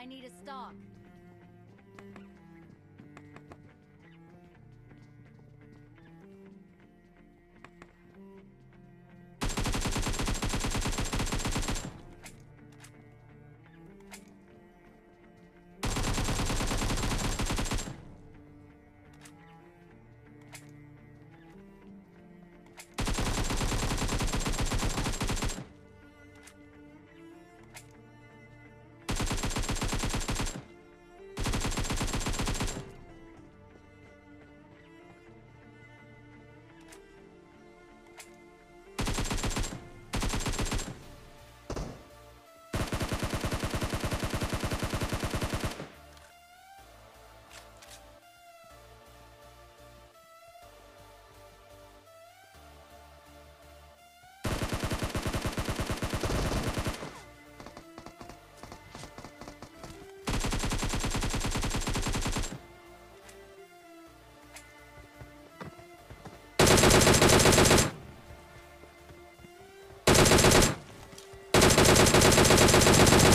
I need a stock. you